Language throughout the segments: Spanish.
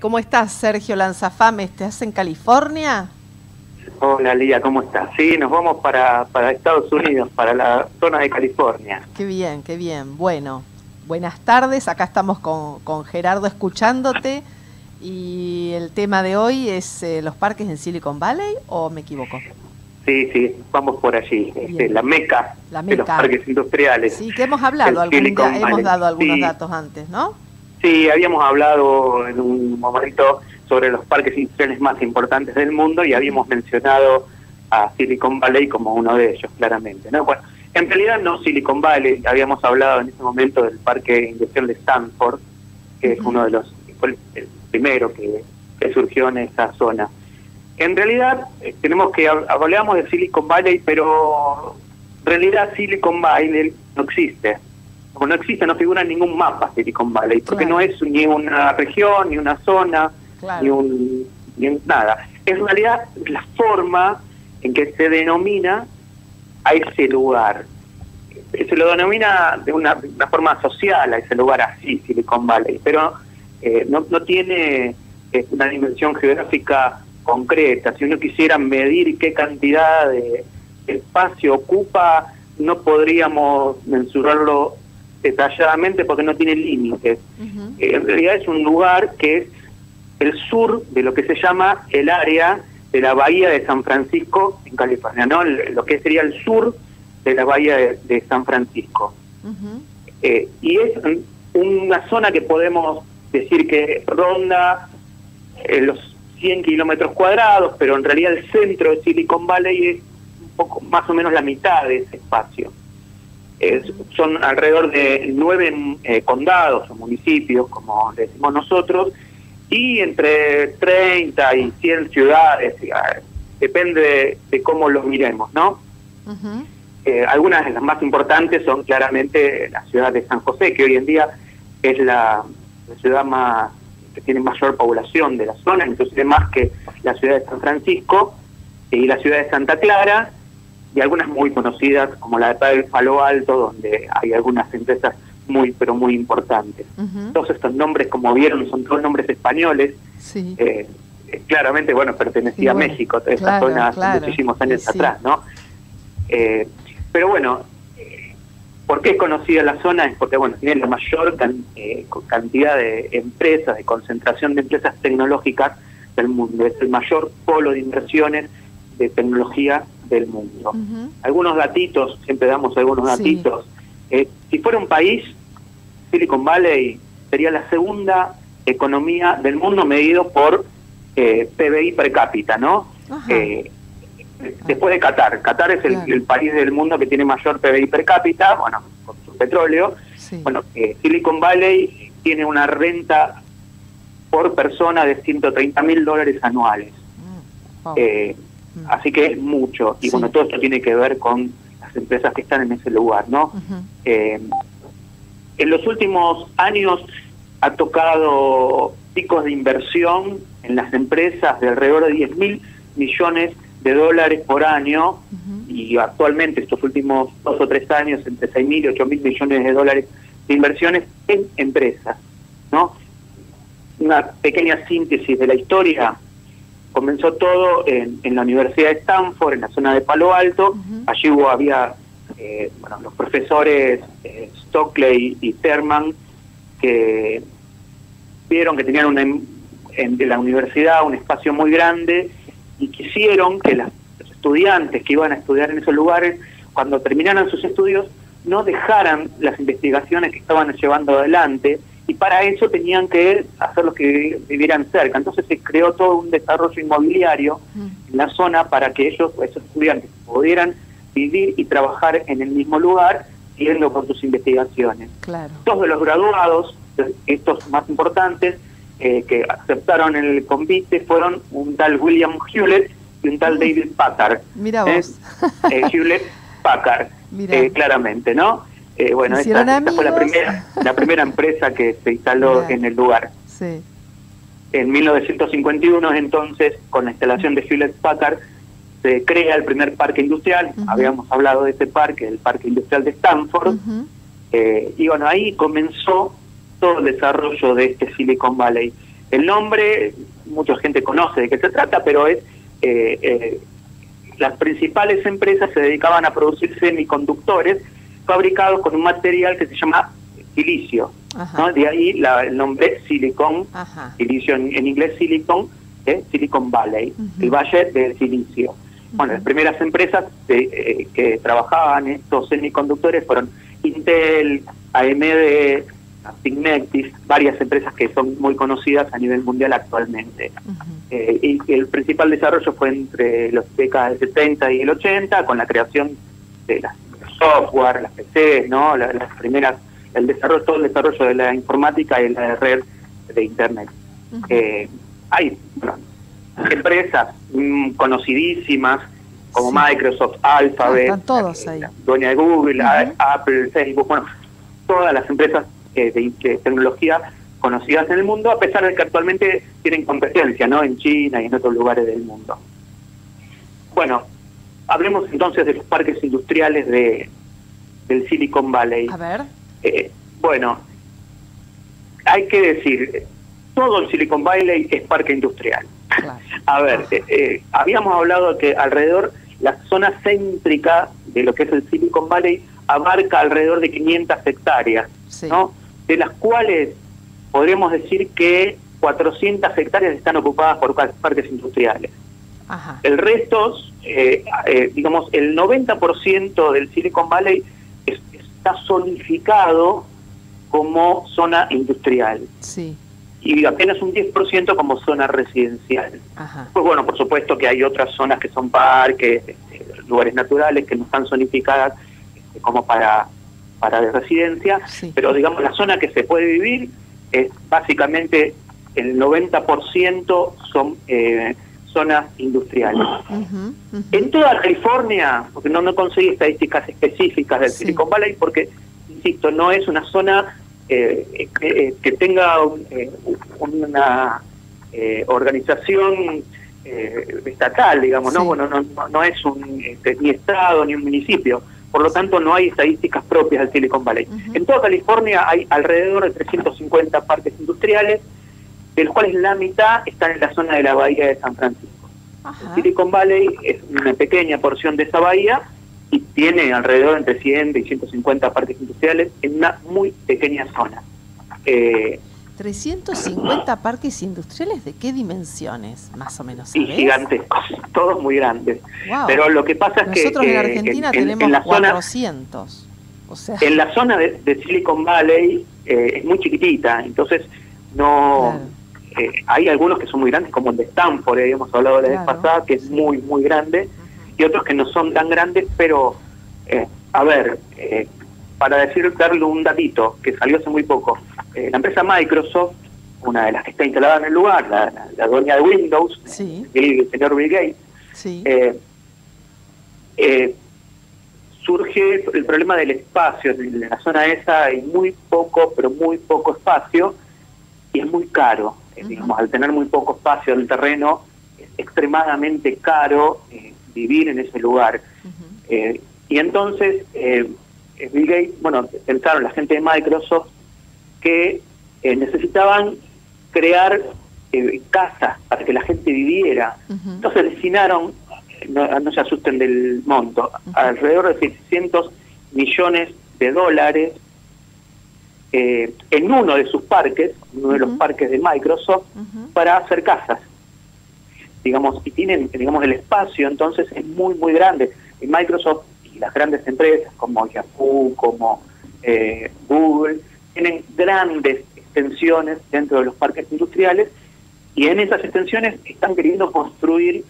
¿Cómo estás, Sergio Lanzafame? ¿Estás en California? Hola, Lía, ¿cómo estás? Sí, nos vamos para, para Estados Unidos, para la zona de California. Qué bien, qué bien. Bueno, buenas tardes. Acá estamos con, con Gerardo escuchándote. Y el tema de hoy es eh, los parques en Silicon Valley, ¿o me equivoco? Sí, sí, vamos por allí. Este, la, meca de los parques industriales. Sí, que hemos hablado, algún hemos dado algunos datos antes, ¿no? Sí, habíamos hablado en un momento sobre los parques industriales más importantes del mundo y habíamos mencionado a Silicon Valley como uno de ellos, claramente. ¿no? Bueno, en realidad no Silicon Valley, habíamos hablado en ese momento del parque industrial de Stanford, que es uno de los, fue el primero que, surgió en esa zona. En realidad eh, tenemos que, hablamos de Silicon Valley, pero en realidad Silicon Valley no existe como no existe, no figura en ningún mapa Silicon Valley, porque no es ni una región, ni una zona, ni un ni nada. En realidad la forma en que se denomina a ese lugar. Se lo denomina de una, forma social a ese lugar así, Silicon Valley, pero eh, no, no tiene eh, una dimensión geográfica concreta. Si uno quisiera medir qué cantidad de espacio ocupa, no podríamos mensurarlo detalladamente porque no tiene límites. Eh, en realidad es un lugar que es el sur de lo que se llama el área de la bahía de San Francisco en California, ¿no? Lo que sería el sur de la bahía de, San Francisco. Eh, y es una zona que podemos decir que ronda eh, los 100 kilómetros cuadrados, pero en realidad el centro de Silicon Valley es un poco más o menos la mitad de ese espacio son alrededor de nueve eh, condados o municipios, como decimos nosotros, y entre 30 y 100 ciudades, depende de, cómo los miremos, ¿no? Eh, algunas de las más importantes son claramente la ciudad de San José, que hoy en día es la, ciudad más que tiene mayor población de la zona, inclusive más que la ciudad de San Francisco y la ciudad de Santa Clara, y algunas muy conocidas, como la de Palo Alto, donde hay algunas empresas muy, pero muy importantes. Todos estos nombres, como vieron, son todos nombres españoles. Eh, eh, claramente, bueno, pertenecía a México, esa zona hace muchísimos años atrás, ¿no? Eh, pero bueno, ¿por qué es conocida la zona? Es porque, bueno, tiene la mayor cantidad de empresas, de concentración de empresas tecnológicas del mundo. Es el mayor polo de inversiones de tecnología del mundo. Algunos datitos, siempre damos algunos datitos. Eh, si fuera un país, Silicon Valley sería la segunda economía del mundo medido por eh, PBI per cápita, ¿no? Eh, después de Qatar. Qatar es el, país del mundo que tiene mayor PBI per cápita, bueno, con su petróleo. Bueno, Silicon Valley tiene una renta por persona de 130 mil dólares anuales. Mm. Así que es mucho. Y bueno, todo esto tiene que ver con las empresas que están en ese lugar, ¿no? Eh, en los últimos años ha tocado picos de inversión en las empresas de alrededor de 10 mil millones de dólares por año y actualmente estos últimos dos o tres años entre 6 mil y 8 mil millones de dólares de inversiones en empresas, ¿no? Una pequeña síntesis de la historia comenzó todo en, la Universidad de Stanford, en la zona de Palo Alto. Allí hubo, había eh, bueno, los profesores eh, Stockley y Thurman que vieron que tenían una, en, la universidad un espacio muy grande y quisieron que los estudiantes que iban a estudiar en esos lugares, cuando terminaran sus estudios, no dejaran las investigaciones que estaban llevando adelante y para eso tenían que hacer los que vivieran cerca. Entonces se creó todo un desarrollo inmobiliario en la zona para que ellos, esos estudiantes, pudieran vivir y trabajar en el mismo lugar, siguiendo con sus investigaciones. Claro. Todos los graduados, estos más importantes, eh, que aceptaron el convite fueron un tal William Hewlett y un tal David Packard. Mira vos. Eh, Hewlett Packard, eh, claramente, ¿no? Eh, bueno, esta, fue la primera, la primera empresa que se instaló en el lugar. Sí. En 1951, entonces, con la instalación de Hewlett Packard, se crea el primer parque industrial. Habíamos hablado de ese parque, el Parque Industrial de Stanford. Eh, y bueno, ahí comenzó todo el desarrollo de este Silicon Valley. El nombre, mucha gente conoce de qué se trata, pero es eh, eh, las principales empresas se dedicaban a producir semiconductores fabricados con un material que se llama silicio. De ahí el nombre Silicon, silicio en, inglés Silicon, ¿eh? Silicon Valley, el valle del silicio. Bueno, las primeras empresas eh, que trabajaban estos semiconductores fueron Intel, AMD, Signectis, varias empresas que son muy conocidas a nivel mundial actualmente. Eh, y el principal desarrollo fue entre los décadas del 70 y el 80, con la creación de la software, las PCs, ¿no? las, primeras, el desarrollo, todo el desarrollo de la informática y la red de Internet. Eh, hay empresas mm, conocidísima conocidísimas como Microsoft, Alphabet, ah, dueña de Google, Apple, Facebook, bueno, todas las empresas eh, de, tecnología conocidas en el mundo, a pesar de que actualmente tienen competencia ¿no? en China y en otros lugares del mundo. Bueno, hablemos entonces de los parques industriales de, del Silicon Valley. A ver. Eh, bueno, hay que decir, todo el Silicon Valley es parque industrial. A ver, eh, habíamos hablado que alrededor, la zona céntrica de lo que es el Silicon Valley abarca alrededor de 500 hectáreas, ¿no? de las cuales podríamos decir que 400 hectáreas están ocupadas por parques industriales. El resto, eh, eh, digamos, el 90% del Silicon Valley está zonificado como zona industrial. Sí. Y apenas un 10% como zona residencial. Pues bueno, por supuesto que hay otras zonas que son parques, este, lugares naturales que no están zonificadas este, como para para de residencia, pero digamos la zona que se puede vivir es básicamente el 90% son eh, zonas industriales. En toda California, porque no, no conseguí estadísticas específicas del Silicon Valley, porque, insisto, no es una zona eh, que, eh, tenga una organización estatal, digamos, ¿no? Bueno, no, no, es un este, ni estado ni un municipio por lo tanto no hay estadísticas propias del Silicon Valley. En toda California hay alrededor de 350 parques industriales, de los cuales la mitad están en la zona de la bahía de San Francisco. Silicon Valley es una pequeña porción de esa bahía y tiene alrededor entre 100 y 150 parques industriales en una muy pequeña zona. Eh, 350 parques industriales de qué dimensiones, más o menos. Y gigantescos, todos muy grandes. Pero lo que pasa es que nosotros en Argentina tenemos la 400. o sea... En la zona de, Silicon Valley eh, es muy chiquitita, entonces no eh, hay algunos que son muy grandes, como el de Stanford, eh, habíamos hablado la vez pasada, que es muy muy grande, y otros que no son tan grandes, pero a ver, para decir darle un datito que salió hace muy poco eh, la empresa Microsoft, una de las que está instalada en el lugar, la, dueña de Windows, el, señor Bill Gates, eh, eh, surge el problema del espacio. En la zona esa hay muy poco, pero muy poco espacio y es muy caro. Digamos, al tener muy poco espacio en el terreno, es extremadamente caro vivir en ese lugar. y entonces, Bill Gates, bueno, pensaron la gente de Microsoft que eh, necesitaban crear eh, casas para que la gente viviera. Entonces destinaron, no, se asusten del monto, alrededor de 600 millones de dólares eh, en uno de sus parques, uno de los parques de Microsoft, para hacer casas. Digamos, y tienen, digamos, el espacio, entonces es muy, muy grande. Y Microsoft y las grandes empresas como Yahoo, como Google, tienen grandes extensiones dentro de los parques industriales y en esas extensiones están queriendo construir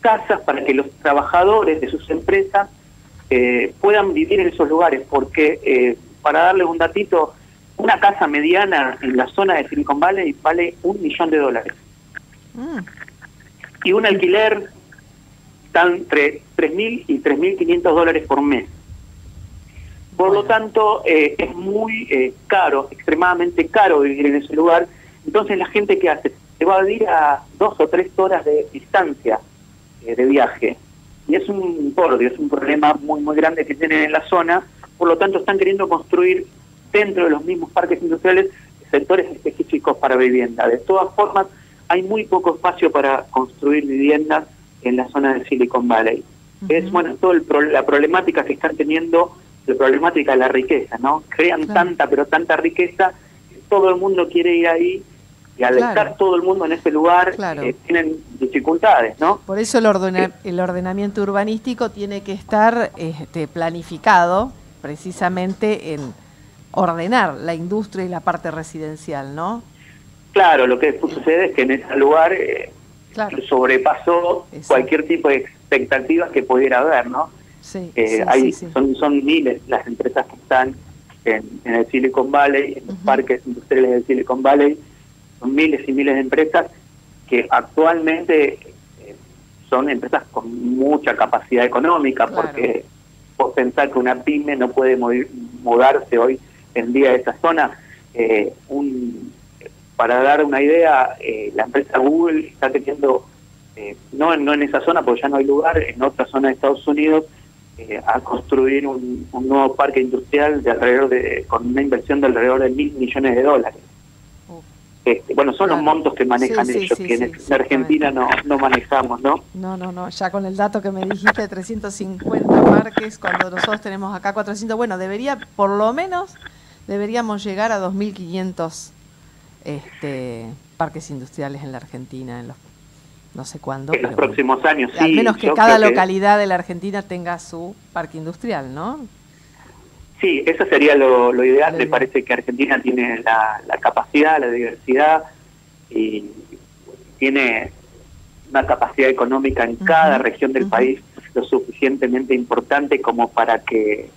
casas para que los trabajadores de sus empresas eh, puedan vivir en esos lugares, porque eh, para darles un datito, una casa mediana en la zona de Silicon Valley vale un millón de dólares. Mm. Y un alquiler está entre 3.000 y 3.500 dólares por mes. Por lo tanto, eh, es muy eh, caro, extremadamente caro vivir en ese lugar. Entonces, la gente que hace se va a vivir a dos o tres horas de distancia eh, de viaje. Y es un pordio, es un problema muy, muy grande que tienen en la zona. Por lo tanto, están queriendo construir dentro de los mismos parques industriales sectores específicos para vivienda. De todas formas, hay muy poco espacio para construir viviendas en la zona de Silicon Valley. Es, bueno, toda la problemática que están teniendo, la problemática de la riqueza, ¿no? Crean tanta, pero tanta riqueza, que todo el mundo quiere ir ahí y al estar todo el mundo en ese lugar eh, tienen dificultades, ¿no? Por eso el, el ordenamiento urbanístico tiene que estar este, planificado precisamente en ordenar la industria y la parte residencial, ¿no? Claro, lo que sucede es que en ese lugar eh, sobrepasó cualquier tipo de expectativas que pudiera haber, ¿no? Sí, eh, hay, Son, son miles las empresas que están en, el Silicon Valley, en los parques industriales del Silicon Valley, son miles y miles de empresas que actualmente eh, son empresas con mucha capacidad económica, porque vos pensar que una pyme no puede mudarse hoy en día de esa zona. Eh, un, para dar una idea, eh, la empresa Google está teniendo, no, no en esa zona, porque ya no hay lugar, en otra zona de Estados Unidos, a construir un, un, nuevo parque industrial de alrededor de, con una inversión de alrededor de mil millones de dólares. Este, bueno, son los montos que manejan ellos, que en, Argentina no, no manejamos, ¿no? No, no, no, ya con el dato que me dijiste, 350 parques, cuando nosotros tenemos acá 400, bueno, debería, por lo menos, deberíamos llegar a 2.500 este, parques industriales en la Argentina, en los no sé cuándo. En los próximos años, sí. Al menos que cada localidad de la Argentina tenga su parque industrial, ¿no? Sí, eso sería lo, ideal. Me parece que Argentina tiene la, capacidad, la diversidad y tiene una capacidad económica en cada región del país lo suficientemente importante como para que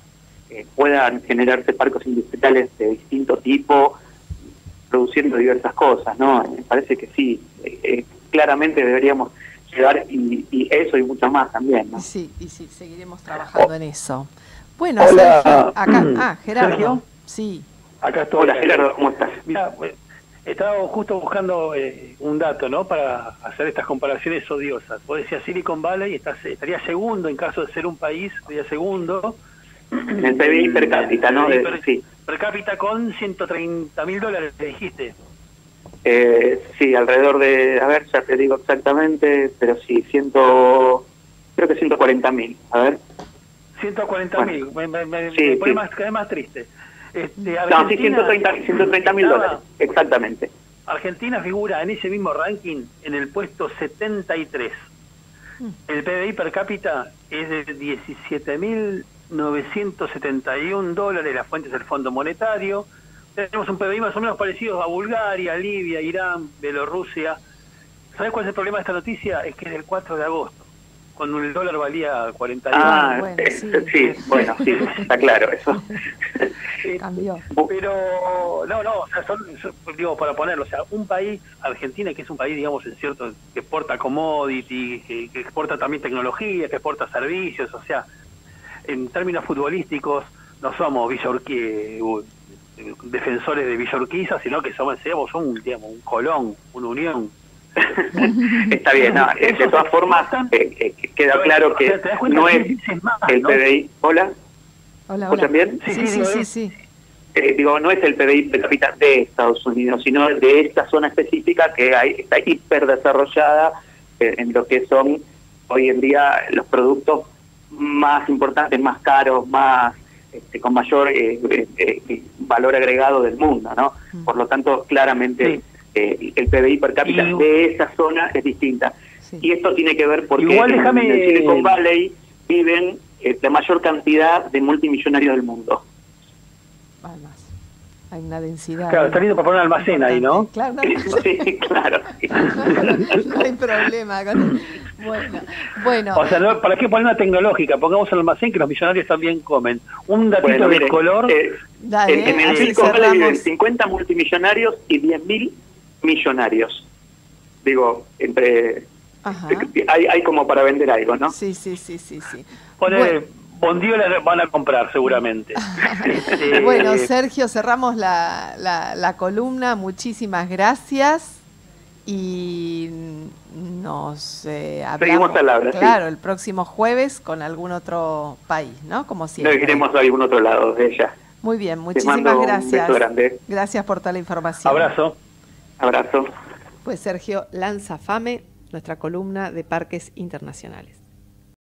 eh, puedan generarse parques industriales de distinto tipo, produciendo diversas cosas, ¿no? Me parece que sí, eh, eh, claramente deberíamos llegar y, eso y mucho más también, ¿no? Sí, y sí, seguiremos trabajando en eso. Bueno, Sergio, acá, mm. ah, Gerardo, sí. Acá estoy. Hola, Gerardo, ¿cómo estás? Mira, eh, estaba justo buscando eh, un dato, ¿no? Para hacer estas comparaciones odiosas. Vos decías Silicon Valley, estás, estaría segundo en caso de ser un país, estaría segundo. En el PBI per cápita, ¿no? Per, sí. per cápita con 130 mil dólares, te dijiste. Eh, sí, alrededor de, a ver, ya te digo exactamente, pero sí, ciento, creo que 140 mil, a ver. 140 mil, me, me, me pone Más, más triste. Este, no, sí, 130 mil dólares, exactamente. Argentina figura en ese mismo ranking en el puesto 73. Mm. El PBI per cápita es de 17.971 dólares, la fuente es el Fondo Monetario. Tenemos un PBI más o menos parecido a Bulgaria, Libia, Irán, Bielorrusia. ¿Sabes cuál es el problema de esta noticia? Es que es del 4 de agosto cuando el dólar valía 41. Ah, bueno, sí. bueno, sí, está claro eso. Cambió. Pero, no, no, o sea, son, digo, para ponerlo, o sea, un país, Argentina, que es un país, digamos, en cierto, que exporta commodity, que, exporta también tecnología, que exporta servicios, o sea, en términos futbolísticos, no somos Villorqui, defensores de Villorquiza, sino que somos, somos un, digamos, un Colón, una Unión, Está bien, no, eh, de todas formas eh, eh, queda claro que no es el PBI. Hola. Hola, hola. bien? Sí, sí, sí, sí. digo, no es el PBI per cápita de Estados Unidos, sino de esta zona específica que hay, está hiper desarrollada en lo que son hoy en día los productos más importantes, más caros, más este, con mayor valor agregado del mundo, ¿no? Mm. Por lo tanto, claramente eh, el PBI per cápita de esa zona es distinta. Y esto tiene que ver porque en, Silicon Valley viven eh, la mayor cantidad de multimillonarios del mundo. Hay una densidad. Claro, está lindo para poner un almacén ahí, ¿no? Claro, no, sí, claro. no, hay problema. Bueno, bueno. O sea, ¿para qué poner una tecnológica? Pongamos un almacén que los millonarios también comen. Un datito de color. Eh, en, el Silicon Valley viven 50 multimillonarios y 10.000 millonarios. Digo, entre... Hay, hay como para vender algo, ¿no? Sí, sí, sí, sí. sí. Pone, bueno. Van a comprar seguramente. Este, bueno, Sergio, cerramos la, la, columna. Muchísimas gracias. Y nos eh, hablamos, claro, el próximo jueves con algún otro país, ¿no? Como siempre. Nos iremos a algún otro lado de ella. Muy bien, muchísimas gracias. Gracias por toda la información. Abrazo. Abrazo. Pues Sergio Lanzafame, nuestra columna de parques internacionales.